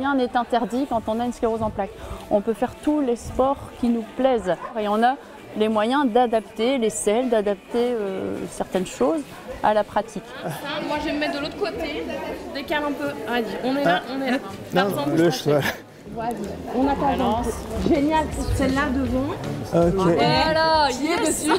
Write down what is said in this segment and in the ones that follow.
rien n'est interdit quand on a une sclérose en plaques. On peut faire tous les sports qui nous plaisent. Et on a les moyens d'adapter les selles, d'adapter euh, certaines choses à la pratique. moi je vais me mettre de l'autre côté, décale un peu. On est là, on est là. Non, Tarzan, le cheval. On a pas Balance. Génial, celle-là devant. Voilà, il est dessus.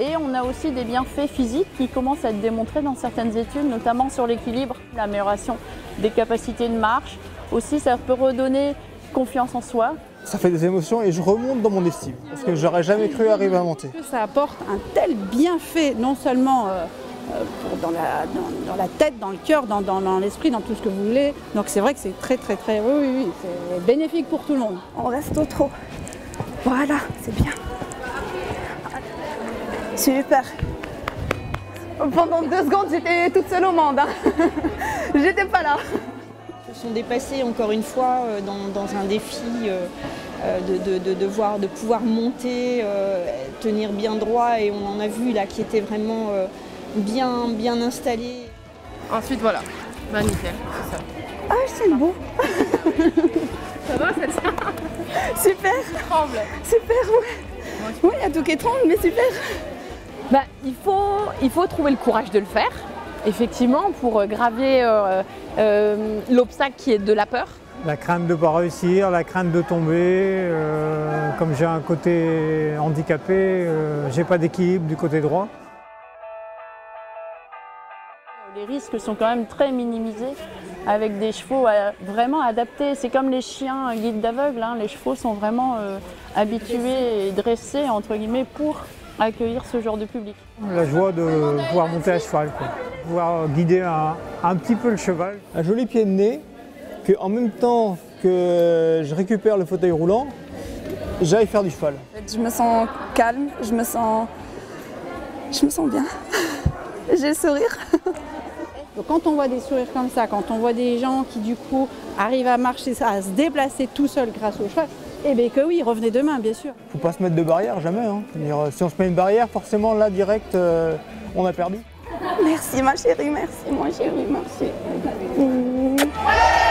Et on a aussi des bienfaits physiques qui commencent à être démontrés dans certaines études, notamment sur l'équilibre, l'amélioration des capacités de marche. Aussi, ça peut redonner confiance en soi. Ça fait des émotions et je remonte dans mon estime. Parce que j'aurais jamais cru arriver à monter. ça apporte un tel bienfait, non seulement euh, euh, pour- dans, la, dans- dans la tête, dans le cœur, dans, dans- dans l'esprit, dans tout ce que vous voulez. Donc c'est vrai que c'est très très très, oui oui, oui c'est bénéfique pour tout le monde. On reste au trot. Voilà, c'est bien. Super. Pendant deux secondes, j'étais toute seule au monde. hein. j'étais pas là. se sont dépassés encore une fois euh, dans, dans un défi euh, euh, de, de- de devoir, de pouvoir monter, tenir bien droit et on en a vu là qui était vraiment bien, bien installé. Ensuite, voilà. Bah, nickel, c'est ça. Ah, c'est beau. Ça va, celle-ci Super. tremble. Super, ouais. Oui, il y a tout qui tremble, mais super. Bah, il, faut, il faut trouver le courage de le faire, effectivement, pour euh, graver euh, euh, l'obstacle qui est de la peur. La crainte de ne pas réussir, la crainte de tomber. euh, comme j'ai un côté handicapé, euh, j'ai pas d'équilibre du côté droit. Les risques sont quand même très minimisés avec des chevaux vraiment adaptés. C'est comme les chiens guides d'aveugle. hein. Les chevaux sont vraiment euh, habitués et dressés entre guillemets pour accueillir ce genre de public. La joie de pouvoir monter à cheval, quoi. pouvoir guider un, un petit peu le cheval. Un joli pied de nez que en même temps que je récupère le fauteuil roulant, j'aille faire du cheval. Je me sens calme, je me sens. Je me sens bien. J'ai le sourire. Donc quand on voit des sourires comme ça, quand on voit des gens qui du coup arrivent à marcher, à se déplacer tout seul grâce au cheval, eh bien que oui, revenez demain bien sûr. Faut pas se mettre de barrière, jamais. hein. Si on se met une barrière, forcément là direct, euh, on a perdu. Merci ma chérie, merci mon chéri, merci. Mmh.